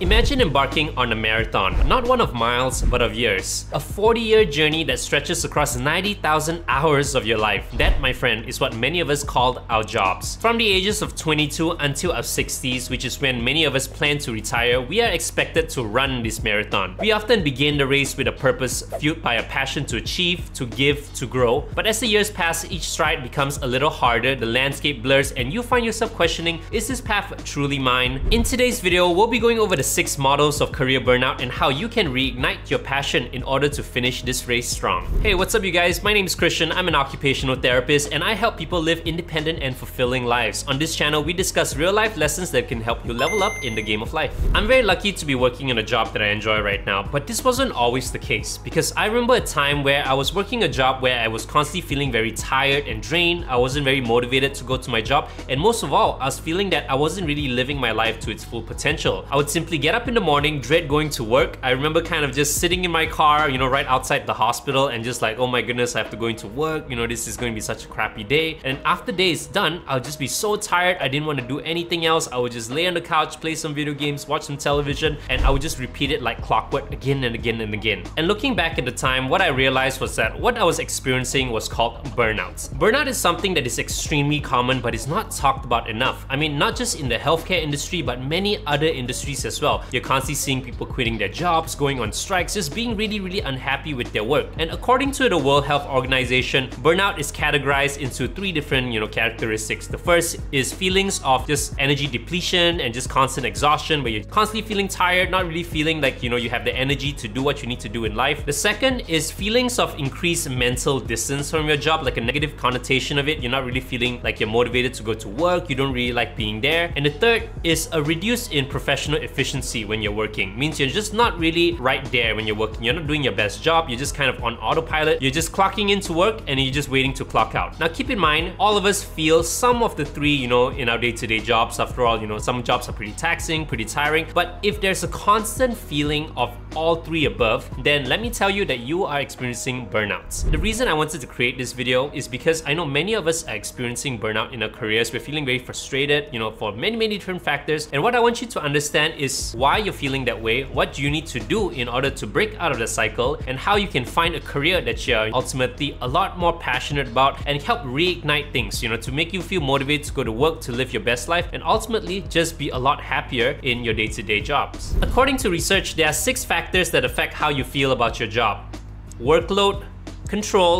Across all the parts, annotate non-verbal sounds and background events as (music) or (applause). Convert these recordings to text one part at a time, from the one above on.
Imagine embarking on a marathon, not one of miles, but of years. A 40-year journey that stretches across 90,000 hours of your life. That, my friend, is what many of us called our jobs. From the ages of 22 until our 60s, which is when many of us plan to retire, we are expected to run this marathon. We often begin the race with a purpose, fueled by a passion to achieve, to give, to grow. But as the years pass, each stride becomes a little harder, the landscape blurs, and you find yourself questioning, is this path truly mine? In today's video, we'll be going over the six models of career burnout and how you can reignite your passion in order to finish this race strong. Hey, what's up you guys? My name is Christian. I'm an occupational therapist and I help people live independent and fulfilling lives. On this channel, we discuss real life lessons that can help you level up in the game of life. I'm very lucky to be working in a job that I enjoy right now, but this wasn't always the case because I remember a time where I was working a job where I was constantly feeling very tired and drained. I wasn't very motivated to go to my job and most of all, I was feeling that I wasn't really living my life to its full potential. I would simply get up in in the morning, dread going to work. I remember kind of just sitting in my car, you know, right outside the hospital and just like, oh my goodness, I have to go into work. You know, this is going to be such a crappy day. And after day is done, I'll just be so tired. I didn't want to do anything else. I would just lay on the couch, play some video games, watch some television, and I would just repeat it like clockwork again and again and again. And looking back at the time, what I realized was that what I was experiencing was called burnout. Burnout is something that is extremely common, but it's not talked about enough. I mean, not just in the healthcare industry, but many other industries as well. You're constantly seeing people quitting their jobs, going on strikes, just being really, really unhappy with their work. And according to the World Health Organization, burnout is categorized into three different, you know, characteristics. The first is feelings of just energy depletion and just constant exhaustion, where you're constantly feeling tired, not really feeling like, you know, you have the energy to do what you need to do in life. The second is feelings of increased mental distance from your job, like a negative connotation of it. You're not really feeling like you're motivated to go to work, you don't really like being there. And the third is a reduce in professional efficiency when you're working working. Means you're just not really right there when you're working. You're not doing your best job. You're just kind of on autopilot. You're just clocking into work and you're just waiting to clock out. Now keep in mind, all of us feel some of the three, you know, in our day-to-day -day jobs. After all, you know, some jobs are pretty taxing, pretty tiring. But if there's a constant feeling of all three above, then let me tell you that you are experiencing burnouts. The reason I wanted to create this video is because I know many of us are experiencing burnout in our careers. We're feeling very frustrated, you know, for many, many different factors. And what I want you to understand is why you're feeling that way, what you need to do in order to break out of the cycle, and how you can find a career that you're ultimately a lot more passionate about and help reignite things, you know, to make you feel motivated to go to work, to live your best life, and ultimately just be a lot happier in your day-to-day -day jobs. According to research, there are six factors that affect how you feel about your job. Workload, control,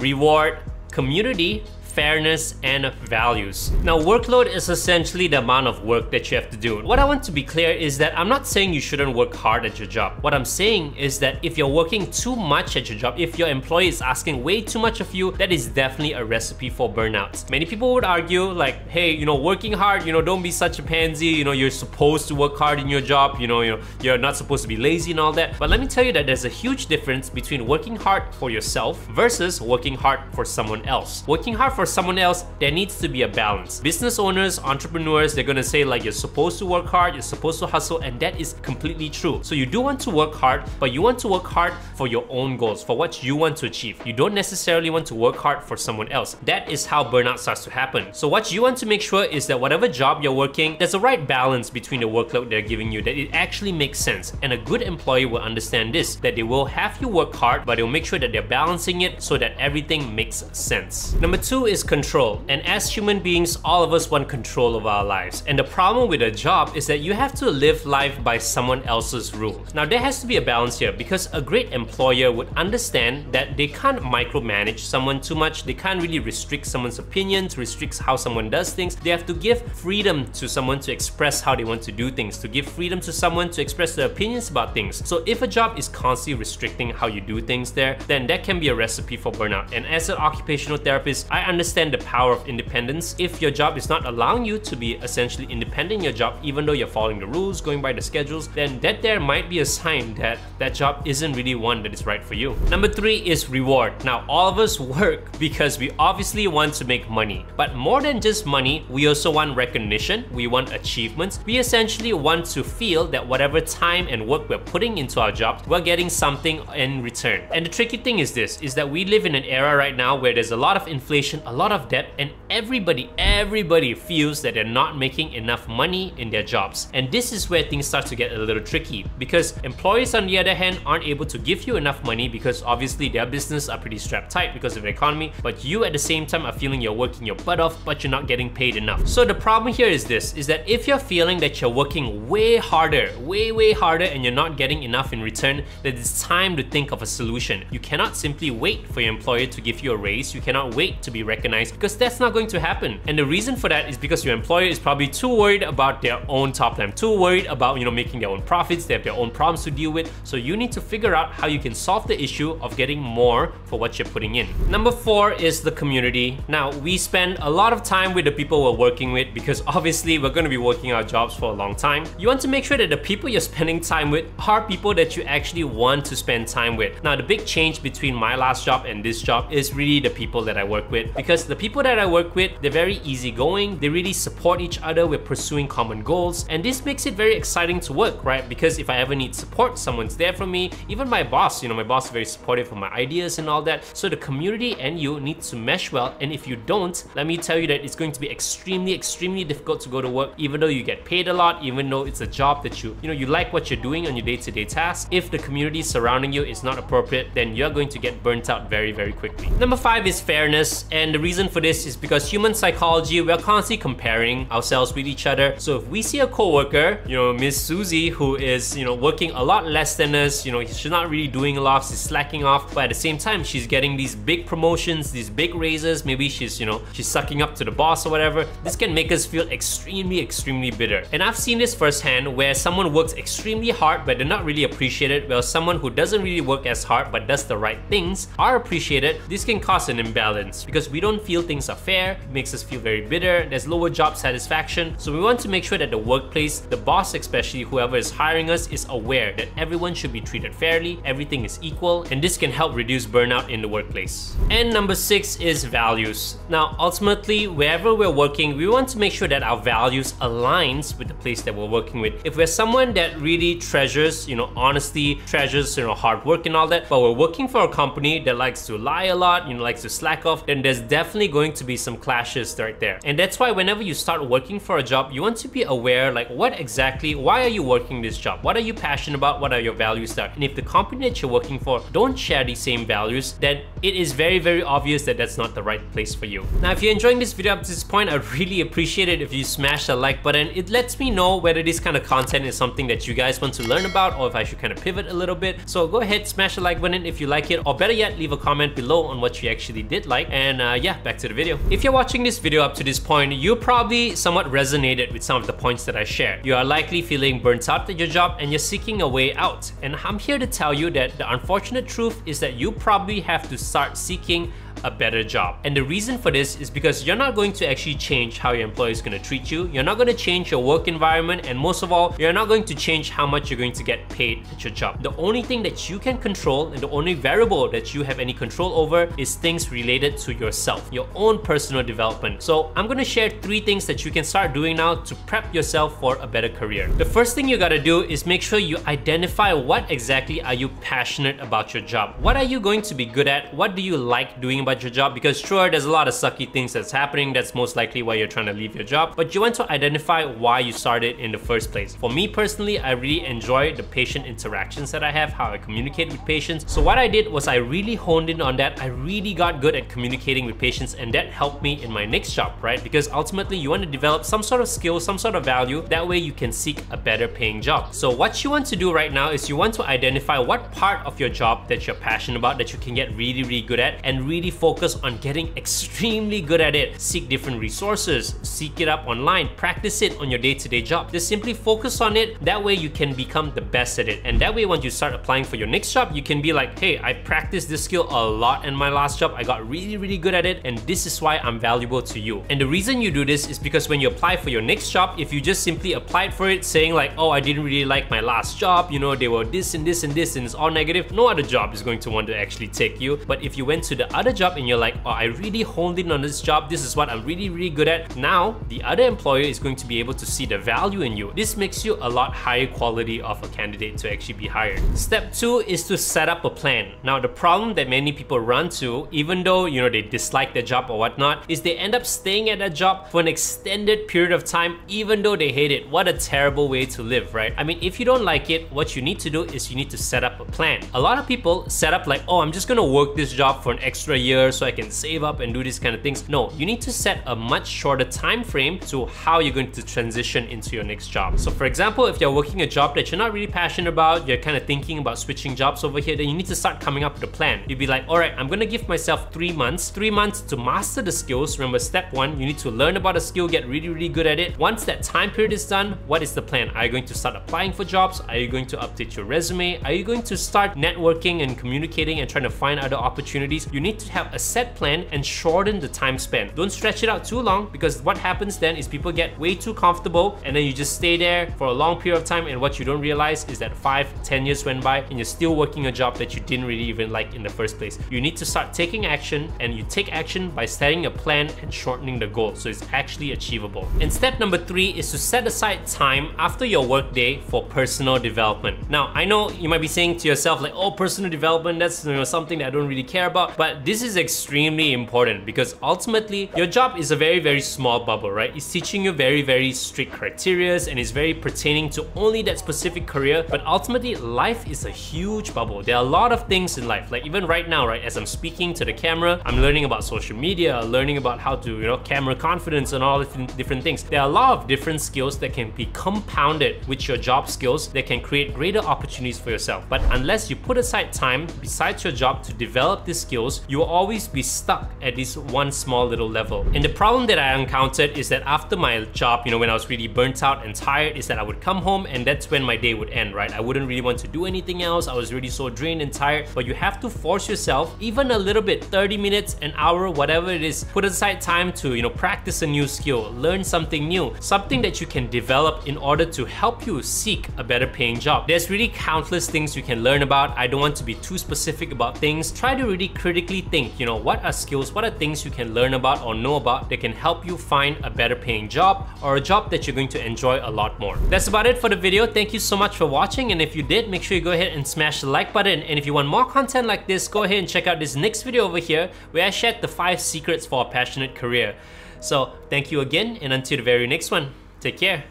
reward, community, fairness, and values. Now, workload is essentially the amount of work that you have to do. What I want to be clear is that I'm not saying you shouldn't work hard at your job. What I'm saying is that if you're working too much at your job, if your employee is asking way too much of you, that is definitely a recipe for burnout. Many people would argue like, hey, you know, working hard, you know, don't be such a pansy, you know, you're supposed to work hard in your job, you know, you know, you're not supposed to be lazy and all that. But let me tell you that there's a huge difference between working hard for yourself versus working hard for someone else. Working hard for for someone else, there needs to be a balance. Business owners, entrepreneurs, they're gonna say like you're supposed to work hard, you're supposed to hustle, and that is completely true. So you do want to work hard, but you want to work hard for your own goals, for what you want to achieve. You don't necessarily want to work hard for someone else. That is how burnout starts to happen. So what you want to make sure is that whatever job you're working, there's a right balance between the workload they're giving you, that it actually makes sense. And a good employee will understand this, that they will have you work hard, but they'll make sure that they're balancing it so that everything makes sense. Number two is is control. And as human beings, all of us want control of our lives. And the problem with a job is that you have to live life by someone else's rules. Now there has to be a balance here because a great employer would understand that they can't micromanage someone too much. They can't really restrict someone's opinions, restrict how someone does things. They have to give freedom to someone to express how they want to do things, to give freedom to someone to express their opinions about things. So if a job is constantly restricting how you do things there, then that can be a recipe for burnout. And as an occupational therapist, I understand understand the power of independence. If your job is not allowing you to be essentially independent in your job, even though you're following the rules, going by the schedules, then that there might be a sign that that job isn't really one that is right for you. Number three is reward. Now, all of us (laughs) work because we obviously want to make money, but more than just money, we also want recognition, we want achievements. We essentially want to feel that whatever time and work we're putting into our jobs, we're getting something in return. And the tricky thing is this, is that we live in an era right now where there's a lot of inflation, a lot of debt and everybody, everybody feels that they're not making enough money in their jobs. And this is where things start to get a little tricky because employees on the other hand aren't able to give you enough money because obviously their business are pretty strapped tight because of the economy, but you at the same time are feeling you're working your butt off but you're not getting paid enough. So the problem here is this, is that if you're feeling that you're working way harder, way way harder and you're not getting enough in return, then it's time to think of a solution. You cannot simply wait for your employer to give you a raise, you cannot wait to be recognized because that's not going to happen. And the reason for that is because your employer is probably too worried about their own top line, too worried about you know making their own profits, they have their own problems to deal with. So you need to figure out how you can solve the issue of getting more for what you're putting in. Number four is the community. Now we spend a lot of time with the people we're working with because (laughs) obviously we're going to be working our jobs for a long time. You want to make sure that the people you're spending time with are people that you actually want to spend time with. Now the big change between my last job and this job is really the people that I work with because the people that I work with, they're very easygoing, they really support each other, we're pursuing common goals and this makes it very exciting to work, right? Because if I ever need support, someone's there for me. Even my boss, you know, my boss is very supportive of my ideas and all that. So the community and you need to mesh well and if you don't, let me tell you that it's going to be extremely, extremely difficult to go to work even though you get paid a lot, even though it's a job that you, you know, you like what you're doing on your day-to-day -day tasks. If the community surrounding you is not appropriate, then you're going to get burnt out very, very quickly. Number five is fairness. The reason for this is because human psychology, we're constantly comparing ourselves with each other. So if we see a coworker, you know, Miss Susie, who is, you know, working a lot less than us, you know, she's not really doing a lot, she's slacking off, but at the same time, she's getting these big promotions, these big raises, maybe she's, you know, she's sucking up to the boss or whatever. This can make us feel extremely, extremely bitter. And I've seen this firsthand where someone works extremely hard, but they're not really appreciated, while someone who doesn't really work as hard but does the right things are appreciated. This can cause an imbalance because we don't feel things are fair, makes us feel very bitter, there's lower job satisfaction. So we want to make sure that the workplace, the boss especially, whoever is hiring us, is aware that everyone should be treated fairly, everything is equal, and this can help reduce burnout in the workplace. And number six is values. Now, ultimately, wherever we're working, we want to make sure that our values aligns with the place that we're working with. If we're someone that really treasures, you know, honesty, treasures, you know, hard work and all that, but we're working for a company that likes to lie a lot, you know, likes to slack off, then there's definitely going to be some clashes right there. And that's why whenever you start working for a job, you want to be aware, like, what exactly, why are you working this job? What are you passionate about? What are your values there? And if the company that you're working for don't share the same values, then it is very, very obvious that that's not the right place for you. Now, if you're enjoying this video up to this point, I'd really appreciate it if you smash the like button. It lets me know whether this kind of content is something that you guys want to learn about or if I should kind of pivot a little bit. So go ahead, smash the like button if you like it, or better yet, leave a comment below on what you actually did like. And uh, yeah, back to the video. If you're watching this video up to this point, you probably somewhat resonated with some of the points that I shared. You are likely feeling burnt out at your job and you're seeking a way out. And I'm here to tell you that the unfortunate truth is that you probably have to start seeking a better job. And the reason for this is because you're not going to actually change how your employer is going to treat you. You're not going to change your work environment. And most of all, you're not going to change how much you're going to get paid at your job. The only thing that you can control and the only variable that you have any control over is things related to yourself, your own personal development. So I'm going to share three things that you can start doing now to prep yourself for a better career. The first thing you got to do is make sure you identify what exactly are you passionate about your job. What are you going to be good at? What do you like doing about your job because sure, there's a lot of sucky things that's happening. That's most likely why you're trying to leave your job, but you want to identify why you started in the first place. For me personally, I really enjoy the patient interactions that I have, how I communicate with patients. So what I did was I really honed in on that. I really got good at communicating with patients and that helped me in my next job, right? Because ultimately you want to develop some sort of skill, some sort of value. That way you can seek a better paying job. So what you want to do right now is you want to identify what part of your job that you're passionate about that you can get really, really good at and really focus on getting extremely good at it. Seek different resources, seek it up online, practice it on your day-to-day -day job. Just simply focus on it. That way you can become the best at it. And that way once you start applying for your next job, you can be like, hey, I practiced this skill a lot in my last job. I got really, really good at it. And this is why I'm valuable to you. And the reason you do this is because when you apply for your next job, if you just simply applied for it saying like, oh, I didn't really like my last job, you know, they were this and this and this and it's all negative, no other job is going to want to actually take you. But if you went to the other job job and you're like, oh, I really honed in on this job. This is what I'm really, really good at. Now, the other employer is going to be able to see the value in you. This makes you a lot higher quality of a candidate to actually be hired. Step two is to set up a plan. Now, the problem that many people run to, even though, you know, they dislike their job or whatnot, is they end up staying at that job for an extended period of time, even though they hate it. What a terrible way to live, right? I mean, if you don't like it, what you need to do is you need to set up a plan. A lot of people set up like, oh, I'm just gonna work this job for an extra year so I can save up and do these kind of things. No, you need to set a much shorter time frame to how you're going to transition into your next job. So for example, if you're working a job that you're not really passionate about, you're kind of thinking about switching jobs over here, then you need to start coming up with a plan. You'd be like, all right, I'm gonna give myself three months, three months to master the skills. Remember, step one, you need to learn about a skill, get really, really good at it. Once that time period is done, what is the plan? Are you going to start applying for jobs? Are you going to update your resume? Are you going to start networking and communicating and trying to find other opportunities? You need to have a set plan and shorten the time span. Don't stretch it out too long because what happens then is people get way too comfortable and then you just stay there for a long period of time and what you don't realize is that five, ten years went by and you're still working a job that you didn't really even like in the first place. You need to start taking action and you take action by setting a plan and shortening the goal so it's actually achievable. And step number three is to set aside time after your workday for personal development. Now, I know you might be saying to yourself like, oh, personal development, that's you know, something that I don't really care about, but this is extremely important because ultimately your job is a very, very small bubble, right? It's teaching you very, very strict criterias and it's very pertaining to only that specific career, but ultimately life is a huge bubble. There are a lot of things in life, like even right now, right, as I'm speaking to the camera, I'm learning about social media, learning about how to, you know, camera confidence and all different, different things. There are a lot of different skills that can be compounded with your job skills that can create greater opportunities for yourself. But unless you put aside time besides your job to develop these skills, you will always be stuck at this one small little level. And the problem that I encountered is that after my job, you know, when I was really burnt out and tired, is that I would come home and that's when my day would end, right? I wouldn't really want to do anything else. I was really so drained and tired. But you have to force yourself, even a little bit, 30 minutes, an hour, whatever it is, put aside time to, you know, practice a new skill, learn something new, something that you can develop in order to help you seek a better paying job. There's really countless things you can learn about. I don't want to be too specific about things. Try to really critically think, you know, what are skills, what are things you can learn about or know about that can help you find a better paying job or a job that you're going to enjoy a lot more. That's about it for the video. Thank you so much for watching and if you did, make sure you go ahead and smash the like button and if you want more content like this, go ahead and check out this next video over here where I shared the 5 secrets for a passionate career. So thank you again and until the very next one, take care.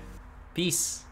Peace.